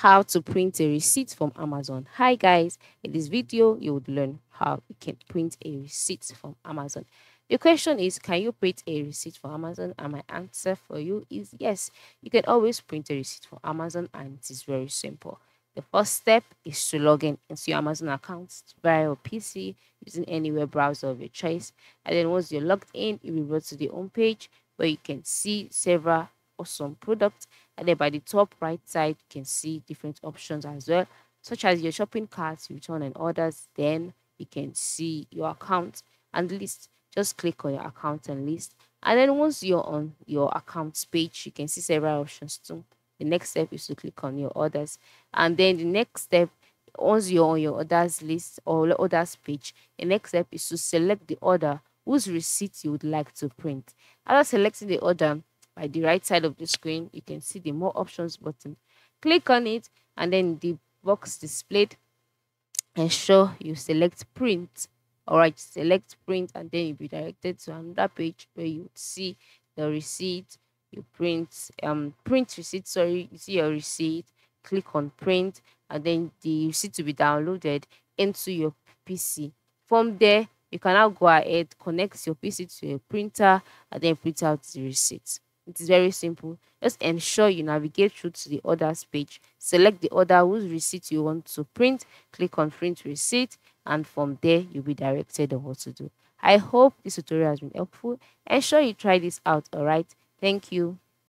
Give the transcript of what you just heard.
how to print a receipt from Amazon. Hi guys, in this video you would learn how you can print a receipt from Amazon. The question is can you print a receipt for Amazon and my answer for you is yes. You can always print a receipt for Amazon and it is very simple. The first step is to log in into your Amazon account via your PC using any web browser of your choice. And then once you're logged in, you will go to the home page where you can see several awesome products and then by the top right side you can see different options as well such as your shopping carts return and orders then you can see your account and list. Just click on your account and list. And then once you're on your accounts page you can see several options too. The next step is to click on your orders. And then the next step once you're on your orders list or orders page the next step is to select the order whose receipt you would like to print. After selecting the order by the right side of the screen, you can see the more options button. Click on it and then the box displayed ensure you select print. Alright, select print and then you'll be directed to another page where you see the receipt. You print um print receipt, sorry, you see your receipt, click on print and then the receipt to be downloaded into your PC. From there, you can now go ahead, connect your PC to a printer and then print out the receipt. It is very simple. Just ensure you navigate through to the orders page. Select the order whose receipt you want to print. Click on print receipt and from there you'll be directed on what to do. I hope this tutorial has been helpful. Ensure you try this out, alright? Thank you.